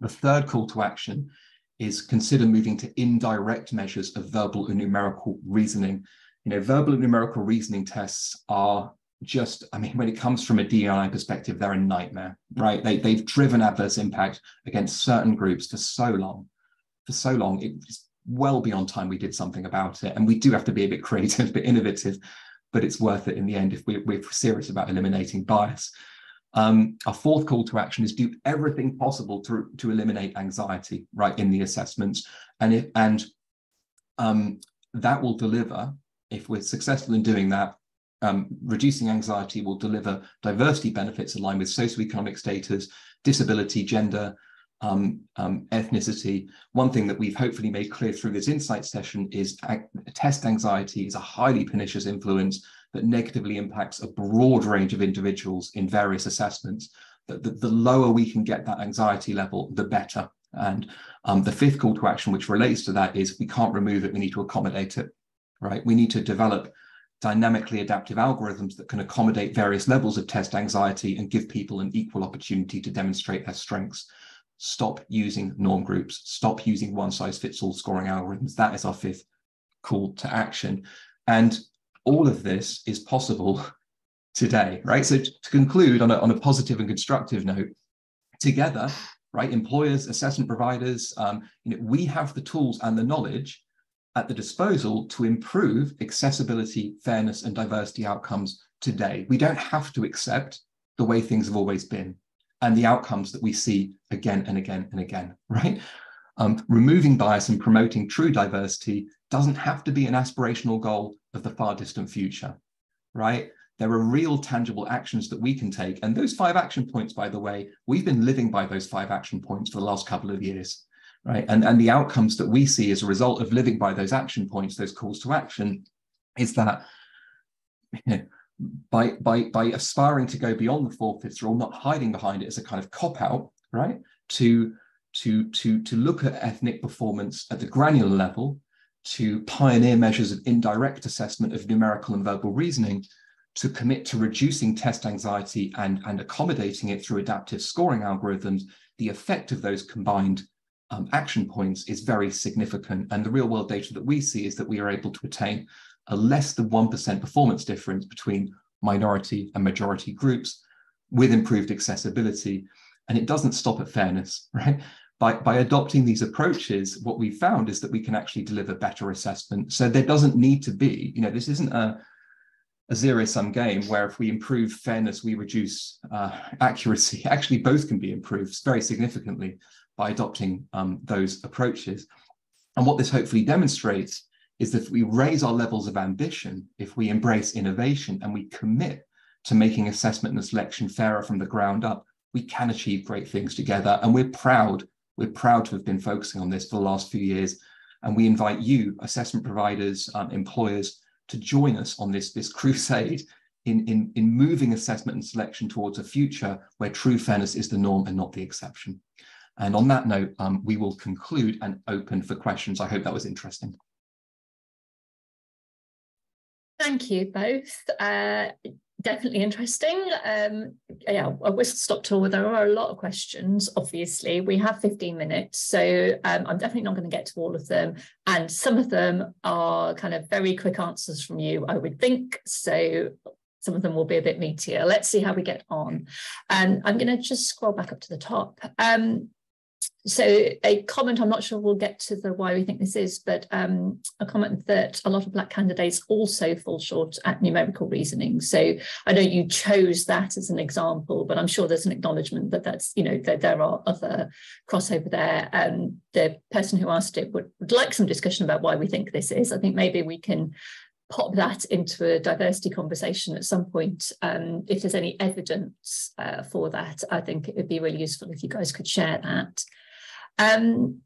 The third call to action is consider moving to indirect measures of verbal and numerical reasoning you know, verbal and numerical reasoning tests are just, I mean, when it comes from a DEI perspective, they're a nightmare, right? They, they've driven adverse impact against certain groups for so long, for so long. It's well beyond time we did something about it. And we do have to be a bit creative, a bit innovative, but it's worth it in the end if we, we're serious about eliminating bias. Um, our fourth call to action is do everything possible to, to eliminate anxiety, right, in the assessments. And, if, and um, that will deliver if we're successful in doing that, um, reducing anxiety will deliver diversity benefits aligned with socioeconomic status, disability, gender, um, um, ethnicity. One thing that we've hopefully made clear through this insight session is test anxiety is a highly pernicious influence that negatively impacts a broad range of individuals in various assessments. The, the, the lower we can get that anxiety level, the better. And um, the fifth call to action, which relates to that, is we can't remove it, we need to accommodate it right? We need to develop dynamically adaptive algorithms that can accommodate various levels of test anxiety and give people an equal opportunity to demonstrate their strengths. Stop using norm groups, stop using one size fits all scoring algorithms. That is our fifth call to action. And all of this is possible today, right? So to conclude on a, on a positive and constructive note, together, right, employers, assessment providers, um, you know, we have the tools and the knowledge at the disposal to improve accessibility, fairness, and diversity outcomes today. We don't have to accept the way things have always been and the outcomes that we see again and again and again, right? Um, removing bias and promoting true diversity doesn't have to be an aspirational goal of the far distant future, right? There are real tangible actions that we can take. And those five action points, by the way, we've been living by those five action points for the last couple of years right? And, and the outcomes that we see as a result of living by those action points, those calls to action, is that you know, by, by, by aspiring to go beyond the four-fifths rule, not hiding behind it as a kind of cop-out, right? To, to, to, to look at ethnic performance at the granular level, to pioneer measures of indirect assessment of numerical and verbal reasoning, to commit to reducing test anxiety and, and accommodating it through adaptive scoring algorithms, the effect of those combined um, action points is very significant. And the real world data that we see is that we are able to attain a less than 1% performance difference between minority and majority groups with improved accessibility. And it doesn't stop at fairness, right? By, by adopting these approaches, what we found is that we can actually deliver better assessment. So there doesn't need to be, you know, this isn't a, a zero sum game where if we improve fairness, we reduce uh, accuracy. Actually, both can be improved very significantly by adopting um, those approaches. And what this hopefully demonstrates is that if we raise our levels of ambition, if we embrace innovation and we commit to making assessment and selection fairer from the ground up, we can achieve great things together. And we're proud, we're proud to have been focusing on this for the last few years. And we invite you, assessment providers, um, employers, to join us on this, this crusade in, in, in moving assessment and selection towards a future where true fairness is the norm and not the exception. And on that note, um, we will conclude and open for questions. I hope that was interesting. Thank you both. Uh, definitely interesting. Um, yeah, a whistle stop tour. There are a lot of questions, obviously. We have 15 minutes, so um, I'm definitely not going to get to all of them. And some of them are kind of very quick answers from you, I would think. So some of them will be a bit meatier. Let's see how we get on. And I'm going to just scroll back up to the top. Um, so a comment, I'm not sure we'll get to the why we think this is, but um, a comment that a lot of black candidates also fall short at numerical reasoning. So I know you chose that as an example, but I'm sure there's an acknowledgement that that's, you know, that there are other crossover there. Um, the person who asked it would, would like some discussion about why we think this is. I think maybe we can pop that into a diversity conversation at some point. Um, if there's any evidence uh, for that, I think it would be really useful if you guys could share that. Um,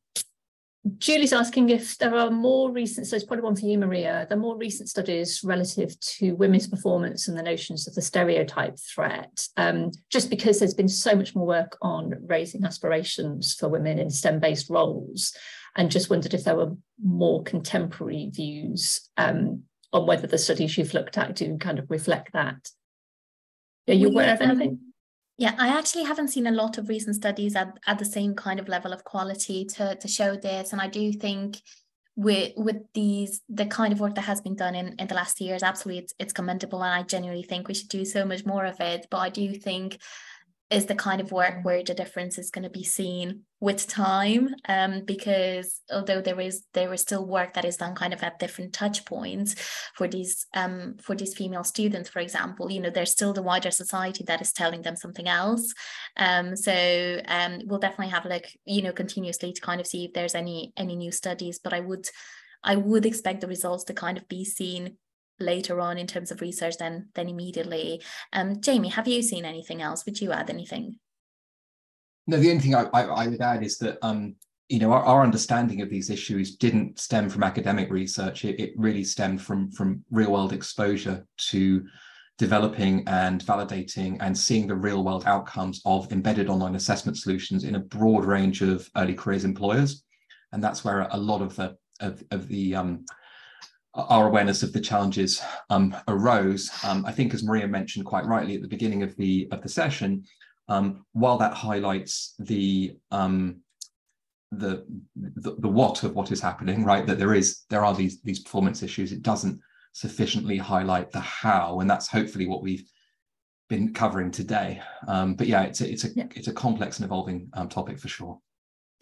Julie's asking if there are more recent, so it's probably one for you, Maria, the more recent studies relative to women's performance and the notions of the stereotype threat, um, just because there's been so much more work on raising aspirations for women in STEM-based roles, and just wondered if there were more contemporary views um, on whether the studies you've looked at do kind of reflect that. Are you aware of um, anything? Yeah, I actually haven't seen a lot of recent studies at, at the same kind of level of quality to, to show this. And I do think with with these the kind of work that has been done in, in the last years, absolutely it's it's commendable. And I genuinely think we should do so much more of it. But I do think is the kind of work where the difference is going to be seen with time um, because although there is there is still work that is done kind of at different touch points for these um, for these female students for example you know there's still the wider society that is telling them something else. Um, so um, we'll definitely have look you know continuously to kind of see if there's any any new studies but I would I would expect the results to kind of be seen later on in terms of research than than immediately. Um, Jamie, have you seen anything else? Would you add anything? No, the only thing I, I, I would add is that um, you know our, our, understanding of these issues didn't stem from academic research. It, it really stemmed from from real world exposure to developing and validating and seeing the real world outcomes of embedded online assessment solutions in a broad range of early careers employers, and that's where a lot of the of, of the um, our awareness of the challenges um, arose. Um, I think, as Maria mentioned quite rightly at the beginning of the of the session, um, while that highlights the, um, the, the the what of what is happening, right? That there is there are these these performance issues. It doesn't sufficiently highlight the how, and that's hopefully what we've been covering today. Um, but yeah, it's a, it's a yeah. it's a complex and evolving um, topic for sure.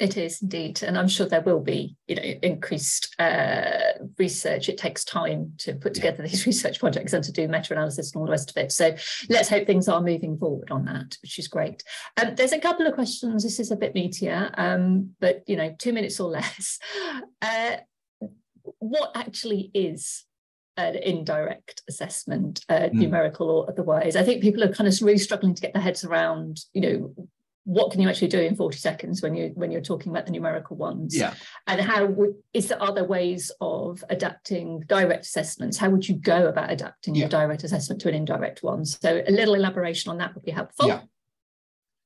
It is indeed, and I'm sure there will be, you know, increased uh, research. It takes time to put together these research projects and to do meta-analysis and all the rest of it. So let's hope things are moving forward on that, which is great. Um, there's a couple of questions. This is a bit meatier, um, but you know, two minutes or less. Uh, what actually is an indirect assessment, uh, mm. numerical or otherwise? I think people are kind of really struggling to get their heads around, you know, what can you actually do in 40 seconds when you when you're talking about the numerical ones yeah and how would is there other ways of adapting direct assessments how would you go about adapting yeah. your direct assessment to an indirect one so a little elaboration on that would be helpful yeah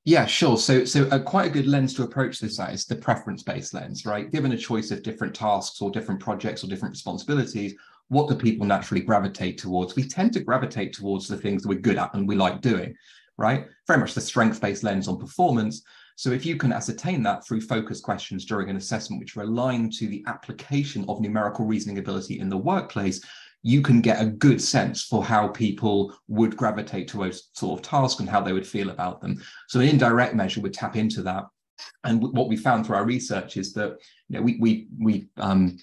yeah, sure. So, so uh, quite a good lens to approach this at is the preference-based lens, right? Given a choice of different tasks or different projects or different responsibilities, what do people naturally gravitate towards? We tend to gravitate towards the things that we're good at and we like doing right? Very much the strength-based lens on performance. So if you can ascertain that through focus questions during an assessment, which are aligned to the application of numerical reasoning ability in the workplace, you can get a good sense for how people would gravitate to those sort of task and how they would feel about them. So an indirect measure would tap into that. And what we found through our research is that you know, we we we um,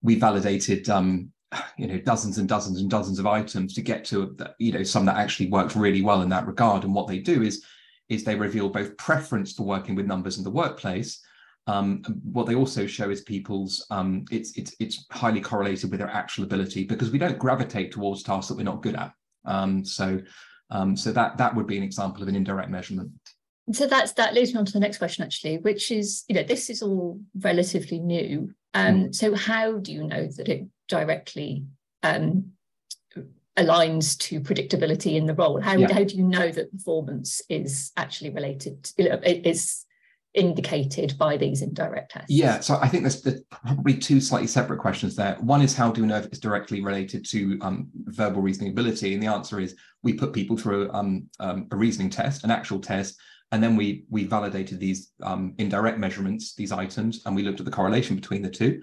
we validated um, you know dozens and dozens and dozens of items to get to you know some that actually work really well in that regard. And what they do is is they reveal both preference for working with numbers in the workplace um, what they also show is people's um, it's it's it's highly correlated with their actual ability because we don't gravitate towards tasks that we're not good at. Um, so um, so that that would be an example of an indirect measurement. So that's that leads me on to the next question actually which is you know this is all relatively new. Um, mm. so how do you know that it directly um, aligns to predictability in the role? How, yeah. how do you know that performance is actually related, is indicated by these indirect tests? Yeah, so I think there's, there's, probably two slightly separate questions there. One is how do we know if it's directly related to um, verbal reasoning ability? And the answer is we put people through um, um, a reasoning test, an actual test, and then we we validated these um, indirect measurements, these items, and we looked at the correlation between the two.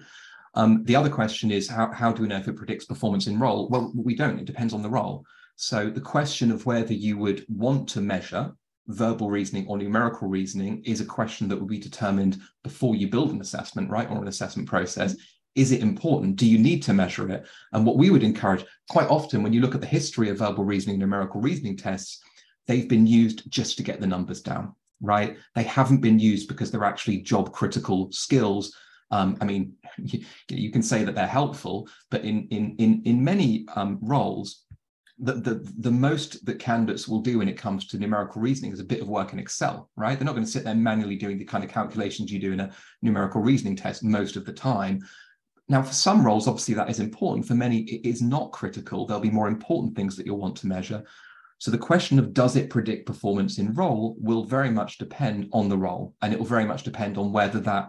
Um, the other question is how, how do we know if it predicts performance in role? Well, we don't. It depends on the role. So the question of whether you would want to measure verbal reasoning or numerical reasoning is a question that will be determined before you build an assessment, right, or an assessment process. Is it important? Do you need to measure it? And what we would encourage quite often when you look at the history of verbal reasoning, numerical reasoning tests, they've been used just to get the numbers down, right? They haven't been used because they're actually job critical skills. Um, I mean, you, you, can say that they're helpful, but in in in in many um, roles, the, the, the most that candidates will do when it comes to numerical reasoning is a bit of work in Excel, right? They're not going to sit there manually doing the kind of calculations you do in a numerical reasoning test most of the time. Now, for some roles, obviously that is important. For many, it is not critical. There'll be more important things that you'll want to measure. So the question of does it predict performance in role will very much depend on the role, and it will very much depend on whether that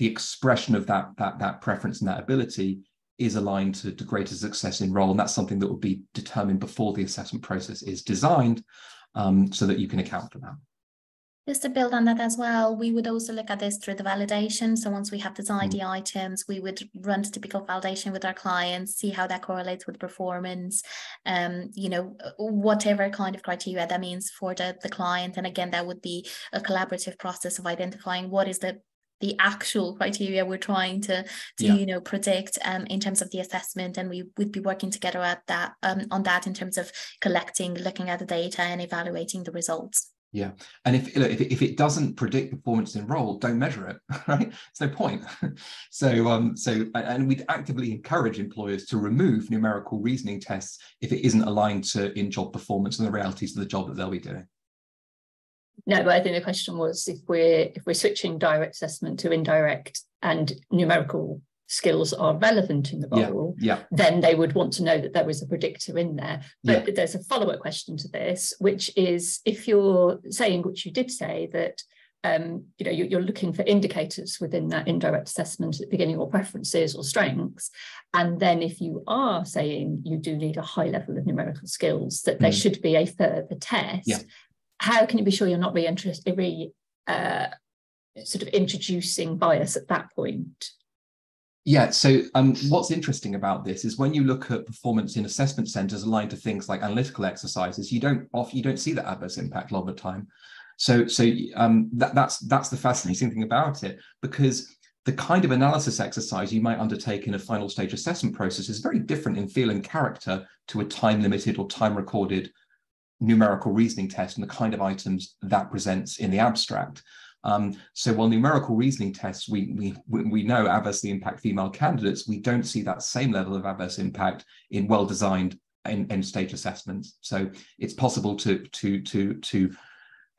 the expression of that that that preference and that ability is aligned to, to greater success in role. And that's something that will be determined before the assessment process is designed um, so that you can account for that. Just to build on that as well, we would also look at this through the validation. So once we have designed mm. the items, we would run typical validation with our clients, see how that correlates with performance, um, you know, whatever kind of criteria that means for the, the client. And again, that would be a collaborative process of identifying what is the the actual criteria we're trying to to yeah. you know predict um, in terms of the assessment and we would be working together at that um, on that in terms of collecting looking at the data and evaluating the results. Yeah. And if if, if it doesn't predict performance in role don't measure it right? It's no point. So um so and we'd actively encourage employers to remove numerical reasoning tests if it isn't aligned to in job performance and the realities of the job that they'll be doing no, but I think the question was if we're if we're switching direct assessment to indirect and numerical skills are relevant in the role, yeah, yeah. then they would want to know that there was a predictor in there. But yeah. there's a follow-up question to this, which is if you're saying, which you did say, that um, you know, you're, looking for indicators within that indirect assessment at the beginning or preferences or strengths. And then if you are saying you do need a high level of numerical skills, that there mm. should be a further test. Yeah how can you be sure you're not re-interested, re, uh, sort of introducing bias at that point? Yeah, so um, what's interesting about this is when you look at performance in assessment centers aligned to things like analytical exercises, you don't off you don't see that adverse impact a lot of the time. So so um, that, that's that's the fascinating thing about it because the kind of analysis exercise you might undertake in a final stage assessment process is very different in feel and character to a time limited or time recorded numerical reasoning test and the kind of items that presents in the abstract. Um, so while numerical reasoning tests, we, we, we know adversely impact female candidates, we don't see that same level of adverse impact in well-designed end stage assessments. So it's possible to, to, to, to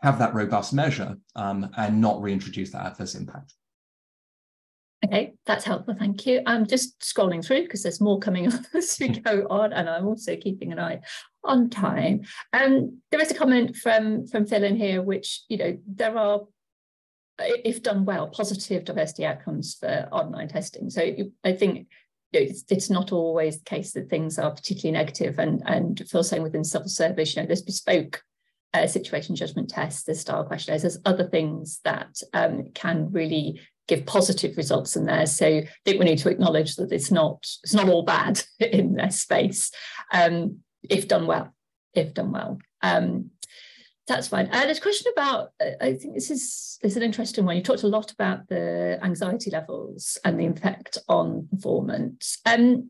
have that robust measure um, and not reintroduce that adverse impact. Okay, that's helpful. Thank you. I'm just scrolling through because there's more coming up as we go on, and I'm also keeping an eye on time. Um, there is a comment from from Phil in here, which you know there are, if done well, positive diversity outcomes for online testing. So I think it's, it's not always the case that things are particularly negative. And and Phil saying within civil service, you know, there's bespoke uh, situation judgment tests, there's style questionnaires, there's other things that um, can really give positive results in there. So I think we need to acknowledge that it's not it's not all bad in their space, um, if done well. If done well. Um, that's fine. Uh, there's a question about, uh, I think this is, this is an interesting one. You talked a lot about the anxiety levels and the effect on performance. Um,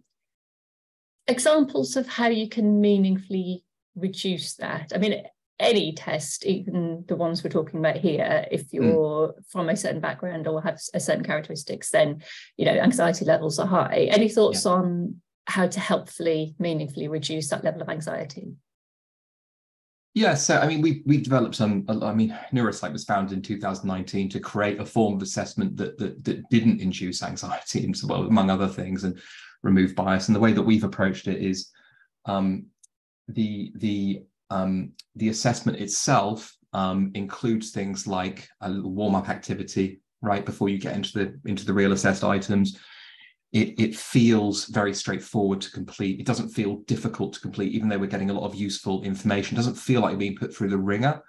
examples of how you can meaningfully reduce that. I mean, any test, even the ones we're talking about here, if hmm. you're mm. from a certain background or have a certain characteristics, then you know anxiety levels are high. Any thoughts yeah. on how to helpfully, meaningfully reduce that level of anxiety? Yeah, so I mean, we we've developed some. I mean, Neurosight was founded in 2019 to create a form of assessment that that, that didn't induce anxiety, and well, among other things, and remove bias. And the way that we've approached it is um, the the um, the assessment itself um, includes things like a warm-up activity right before you get into the into the real assessed items. It, it feels very straightforward to complete. It doesn't feel difficult to complete, even though we're getting a lot of useful information. It doesn't feel like being put through the wringer.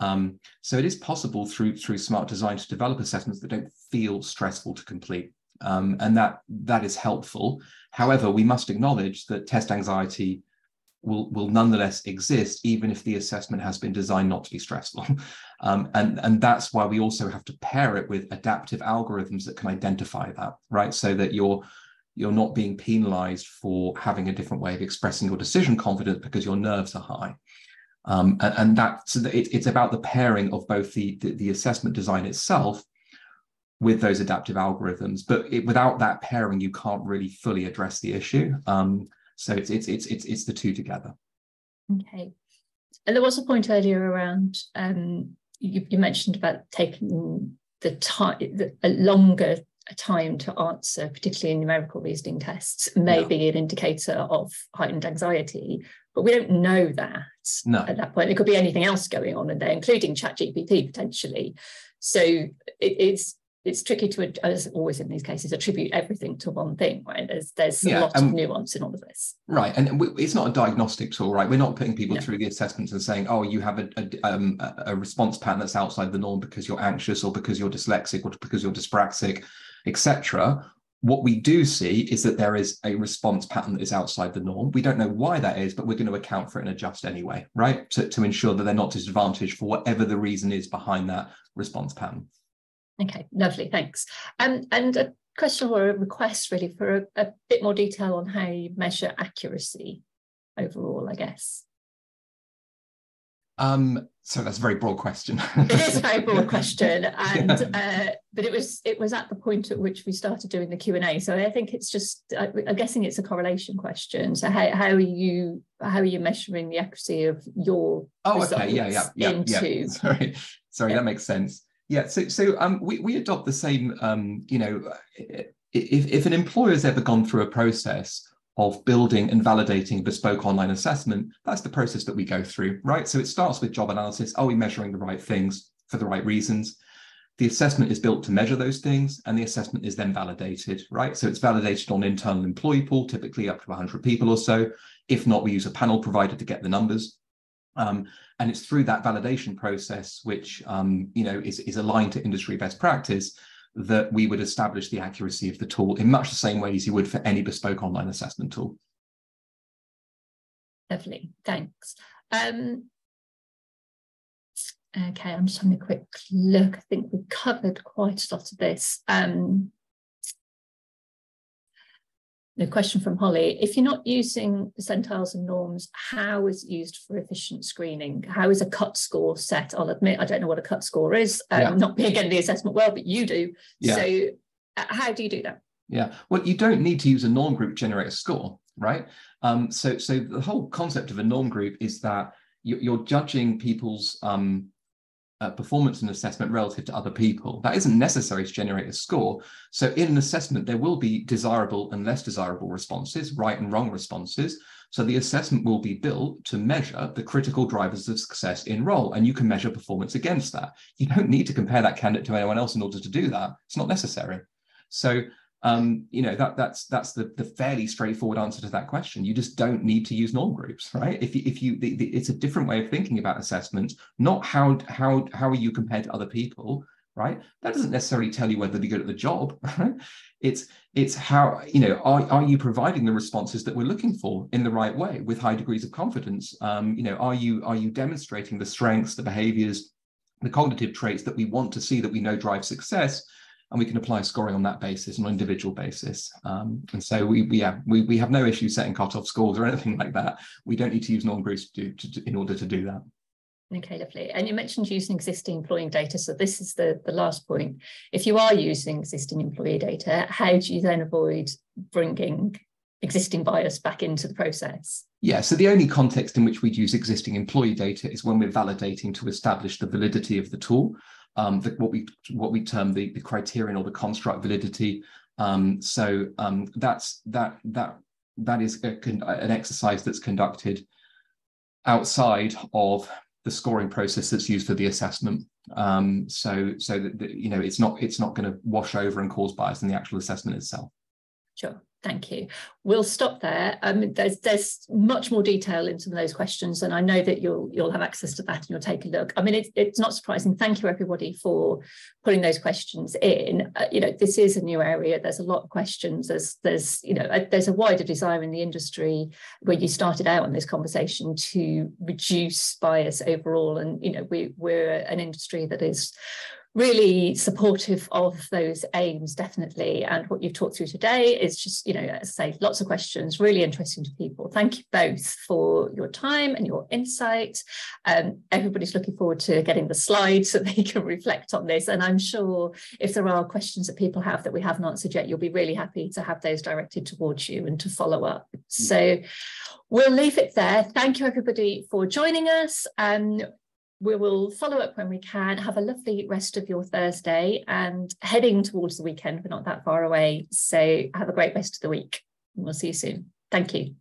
Um, so it is possible through through smart design to develop assessments that don't feel stressful to complete, um, and that that is helpful. However, we must acknowledge that test anxiety will will nonetheless exist even if the assessment has been designed not to be stressful. Um, and and that's why we also have to pair it with adaptive algorithms that can identify that right? So that you're you're not being penalized for having a different way of expressing your decision confidence because your nerves are high. Um, and, and that so that it, it's about the pairing of both the, the, the assessment design itself with those adaptive algorithms. But it, without that pairing you can't really fully address the issue. Um, so it's it's it's it's it's the two together. Okay. And there was a point earlier around um, you, you mentioned about taking the time a longer time to answer, particularly in numerical reasoning tests, may yeah. be an indicator of heightened anxiety. But we don't know that no. at that point. There could be anything else going on in there, including chat ChatGPT potentially. So it, it's it's tricky to, as always in these cases, attribute everything to one thing, right? There's there's yeah, a lot um, of nuance in all of this. Right, and we, it's not a diagnostic tool, right? We're not putting people no. through the assessments and saying, oh, you have a a, um, a, response pattern that's outside the norm because you're anxious or because you're dyslexic or because you're dyspraxic, etc. What we do see is that there is a response pattern that is outside the norm. We don't know why that is, but we're going to account for it and adjust anyway, right? To, to ensure that they're not disadvantaged for whatever the reason is behind that response pattern. Okay, lovely, thanks. Um, and a question or a request really for a, a bit more detail on how you measure accuracy overall, I guess. Um, so that's a very broad question. it is a very broad question, and uh, but it was it was at the point at which we started doing the Q and A. So I think it's just I, am guessing it's a correlation question. So how, how are you how are you measuring the accuracy of your oh okay yeah yeah yeah, into... yeah. sorry sorry yeah. that makes sense. Yeah, so so um, we we adopt the same. Um, you know, if if an employer has ever gone through a process of building and validating a bespoke online assessment, that's the process that we go through, right? So it starts with job analysis. Are we measuring the right things for the right reasons? The assessment is built to measure those things, and the assessment is then validated, right? So it's validated on internal employee pool, typically up to 100 people or so. If not, we use a panel provider to get the numbers. Um, and it's through that validation process, which um, you know is, is aligned to industry best practice, that we would establish the accuracy of the tool in much the same way as you would for any bespoke online assessment tool. Lovely, thanks. Um, okay, I'm just having a quick look. I think we've covered quite a lot of this. Um, the question from Holly, if you're not using percentiles and norms, how is it used for efficient screening? How is a cut score set? I'll admit I don't know what a cut score is. Um, yeah. Not being in the assessment world, but you do. Yeah. So uh, how do you do that? Yeah, well, you don't need to use a norm group to generate a score, right? Um, so, so the whole concept of a norm group is that you're judging people's um, uh, performance and assessment relative to other people. That isn't necessary to generate a score. So in an assessment, there will be desirable and less desirable responses, right and wrong responses. So the assessment will be built to measure the critical drivers of success in role, and you can measure performance against that. You don't need to compare that candidate to anyone else in order to do that. It's not necessary. So um, you know that that's that's the the fairly straightforward answer to that question. You just don't need to use norm groups, right? If you if you the, the, it's a different way of thinking about assessment, not how how how are you compared to other people, right? That doesn't necessarily tell you whether you're good at the job? It's it's how you know are are you providing the responses that we're looking for in the right way with high degrees of confidence? Um, you know, are you are you demonstrating the strengths, the behaviors, the cognitive traits that we want to see that we know drive success? And we can apply scoring on that basis on an individual basis. Um, and so we, we, yeah, we, we have no issue setting cutoff scores or anything like that. We don't need to use norm groups to, to, to, in order to do that. Okay, lovely. And you mentioned using existing employee data. So this is the, the last point. If you are using existing employee data, how do you then avoid bringing existing bias back into the process? Yeah, so the only context in which we'd use existing employee data is when we're validating to establish the validity of the tool um, the, what we what we term the, the criterion or the construct validity. Um, so um, that's that that that is a, an exercise that's conducted outside of the scoring process that's used for the assessment. Um, so so that, that, you know it's not it's not going to wash over and cause bias in the actual assessment itself. Sure. Thank you. We'll stop there. Um, there's there's much more detail in some of those questions, and I know that you'll you'll have access to that and you'll take a look. I mean, it, it's not surprising. Thank you everybody for putting those questions in. Uh, you know, this is a new area. There's a lot of questions. There's there's you know a, there's a wider desire in the industry where you started out on this conversation to reduce bias overall, and you know we we're an industry that is really supportive of those aims, definitely. And what you've talked through today is just, you know, as I say, lots of questions, really interesting to people. Thank you both for your time and your insight. Um, everybody's looking forward to getting the slides so they can reflect on this. And I'm sure if there are questions that people have that we haven't answered yet, you'll be really happy to have those directed towards you and to follow up. So we'll leave it there. Thank you, everybody, for joining us. Um, we will follow up when we can. Have a lovely rest of your Thursday and heading towards the weekend. We're not that far away. So have a great rest of the week. We'll see you soon. Thank you.